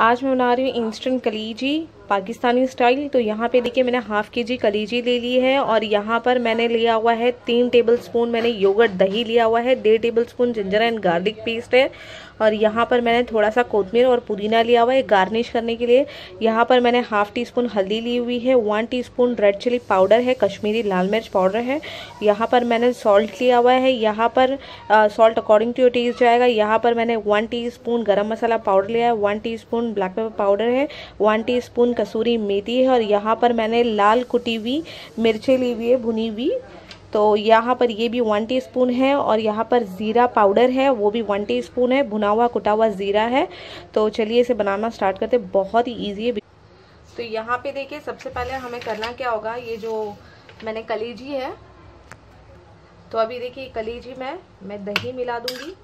आज मैं बना रही हूँ इंस्टेंट कलीजी पाकिस्तानी स्टाइल तो यहाँ पे देखिए मैंने हाफ़ के जी कलीजी ले ली है और यहाँ पर मैंने लिया हुआ है तीन टेबल स्पून मैंने योगर्ट दही लिया हुआ है, डेढ़ tablespoon ginger and garlic paste है। और यहाँ पर मैंने थोड़ा सा कोतमीर और पुदीना लिया हुआ है गार्निश करने के लिए। यहाँ पर मैंने हाफ़ टी स्पून हल्दी ली हुई है one teaspoon red chilli powder है, कश्मीरी लाल मिर्च पाउडर है। यहाँ पर मैंने सॉल्ट लिया हुआ है, यहाँ पर salt according to your taste जाएगा। यहाँ पर मैंने वन टी स्पून गर्म मसाला पाउडर लिया है one teaspoon black pepper powder है वन टी स्पून कसूरी मेथी है और यहाँ पर मैंने लाल कुटी हुई मिर्चें ली हुई है, भुनी हुई। तो यहाँ पर ये भी वन टीस्पून है और यहाँ पर ज़ीरा पाउडर है, वो भी वन टीस्पून है, भुना हुआ, कुटा हुआ ज़ीरा है। तो चलिए इसे बनाना स्टार्ट करते बहुत ही ईजी है। तो यहाँ पे देखिए, सबसे पहले हमें करना क्या होगा, ये जो मैंने कलीजी है तो अभी देखिए कलीजी में मैं दही मिला दूँगी।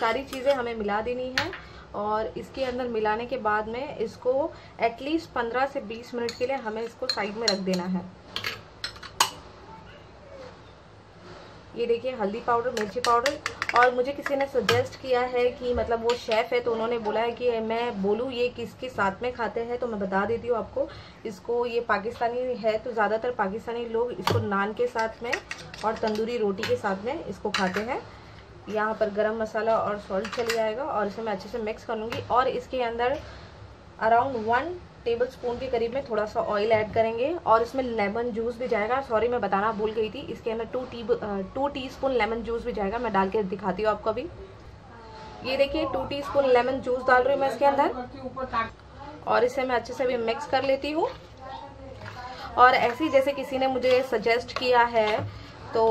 सारी चीज़ें हमें मिला देनी है। और इसके अंदर मिलाने के बाद में इसको एटलीस्ट 15 से 20 मिनट के लिए हमें इसको साइड में रख देना है। ये देखिए, हल्दी पाउडर, मिर्ची पाउडर। और मुझे किसी ने सजेस्ट किया है कि मतलब वो शेफ़ है तो उन्होंने बोला है कि मैं बोलूँ, ये किसके साथ में खाते हैं? तो मैं बता देती हूँ आपको। इसको, ये पाकिस्तानी है तो ज़्यादातर पाकिस्तानी लोग इसको नान के साथ में और तंदूरी रोटी के साथ में इसको खाते हैं। यहाँ पर गरम मसाला और सॉल्ट चली जाएगा और इसे मैं अच्छे से मिक्स कर लूँगी और इसके अंदर अराउंड वन टेबल स्पून के करीब में थोड़ा सा ऑयल ऐड करेंगे और इसमें लेमन जूस भी जाएगा। सॉरी मैं बताना भूल गई थी। इसके अंदर two tea two teaspoon lemon juice भी जाएगा। मैं डाल के दिखाती हूँ आपको अभी। ये देखिए two teaspoon lemon juice डाल रही हूँ मैं इसके अंदर। और इसे मैं अच्छे से भी मिक्स कर लेती हूँ। और ऐसे ही जैसे किसी ने मुझे सजेस्ट किया है तो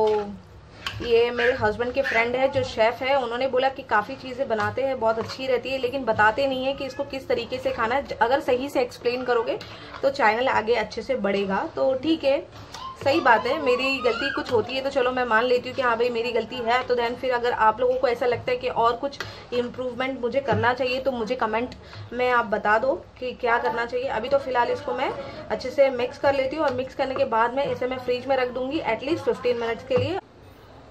ये मेरे हस्बैंड के फ्रेंड है, जो शेफ़ है, उन्होंने बोला कि काफ़ी चीज़ें बनाते हैं, बहुत अच्छी रहती है, लेकिन बताते नहीं है कि इसको किस तरीके से खाना है। अगर सही से एक्सप्लेन करोगे तो चैनल आगे अच्छे से बढ़ेगा। तो ठीक है, सही बात है, मेरी गलती कुछ होती है तो चलो मैं मान लेती हूँ कि हाँ भाई, मेरी गलती है तो देन फिर अगर आप लोगों को ऐसा लगता है कि और कुछ इम्प्रूवमेंट मुझे करना चाहिए तो मुझे कमेंट में आप बता दो कि क्या करना चाहिए। अभी तो फ़िलहाल इसको मैं अच्छे से मिक्स कर लेती हूँ और मिक्स करने के बाद में इसे मैं फ्रिज में रख दूँगी एटलीस्ट फिफ्टीन मिनट्स के लिए।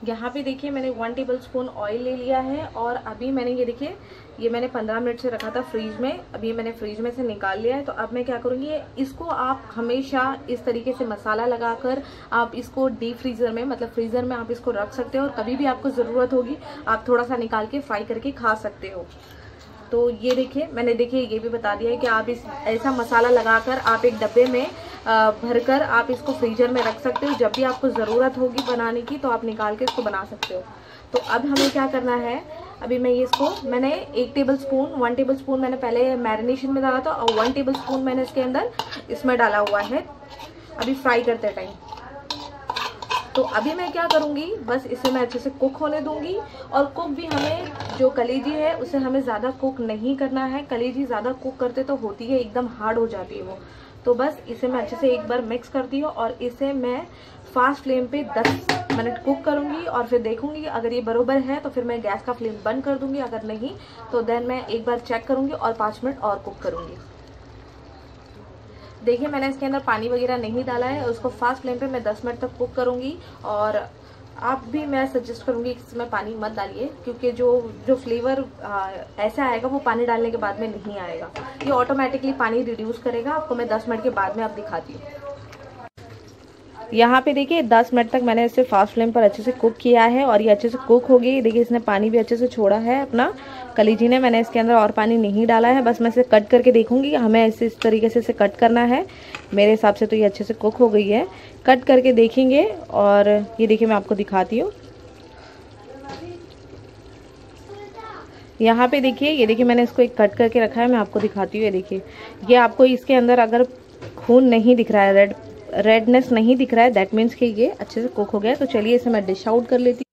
यहाँ पे देखिए मैंने वन टेबल स्पून ऑयल ले लिया है और अभी मैंने ये देखिए, ये मैंने 15 मिनट से रखा था फ्रीज में, अभी मैंने फ्रीज में से निकाल लिया है। तो अब मैं क्या करूँगी इसको आप हमेशा इस तरीके से मसाला लगाकर आप इसको डीप फ्रीज़र में मतलब फ्रीज़र में आप इसको रख सकते हो और कभी भी आपको ज़रूरत होगी, आप थोड़ा सा निकाल के फ्राई करके खा सकते हो। तो ये देखिए, मैंने देखिए ये भी बता दिया है कि आप इस, ऐसा मसाला लगाकर आप एक डब्बे में भरकर आप इसको फ्रीजर में रख सकते हो। जब भी आपको ज़रूरत होगी बनाने की तो आप निकाल के इसको बना सकते हो। तो अब हमें क्या करना है? अभी मैं ये इसको, मैंने एक table spoon one table spoon मैंने पहले मैरिनेशन में डाला था और वन टेबल स्पून मैंने इसके अंदर इसमें डाला हुआ है। अभी फ्राई करते टाइम तो अभी मैं क्या करूँगी? बस इसे मैं अच्छे से कुक होने दूँगी और कुक भी हमें, जो कलेजी है, उसे हमें ज़्यादा कुक नहीं करना है। कलेजी ज़्यादा कुक करते तो होती है, एकदम हार्ड हो जाती है वो। तो बस इसे मैं अच्छे से एक बार मिक्स करती हूँ और इसे मैं फास्ट फ्लेम पे 10 मिनट कुक करूँगी और फिर देखूँगी अगर ये बरोबर है तो फिर मैं गैस का फ्लेम बंद कर दूँगी, अगर नहीं तो देन मैं एक बार चेक करूँगी और पाँच मिनट और कुक करूँगी। देखिए मैंने इसके अंदर पानी वगैरह नहीं डाला है, उसको फास्ट फ्लेम पे मैं 10 मिनट तक कुक करूँगी और आप भी मैं सजेस्ट करूँगी इसमें पानी मत डालिए, क्योंकि जो जो फ्लेवर ऐसा आएगा, वो पानी डालने के बाद में नहीं आएगा। ये ऑटोमेटिकली पानी रिड्यूस करेगा। आपको मैं 10 मिनट के बाद में आप दिखाती हूँ। यहाँ पे देखिए 10 मिनट तक मैंने इसे फास्ट फ्लेम पर अच्छे से कुक किया है और ये अच्छे से कुक हो गई। देखिए, इसने पानी भी अच्छे से छोड़ा है अपना। कलीजी ने, मैंने इसके अंदर और पानी नहीं डाला है। बस मैं इसे कट करके देखूँगी हमें ऐसे इस तरीके से इसे कट करना है। मेरे हिसाब से तो ये अच्छे से कुक हो गई है। कट करके देखेंगे और ये देखिए, मैं आपको दिखाती हूँ। यहाँ पे देखिए, ये देखिए, मैंने इसको एक कट करके रखा है। मैं आपको दिखाती हूँ। ये देखिए, ये आपको इसके अंदर अगर खून नहीं दिख रहा है रेड रेडनेस नहीं दिख रहा है दैट मीन्स कि ये अच्छे से कुक हो गया तो चलिए इसे मैं डिश आउट कर लेती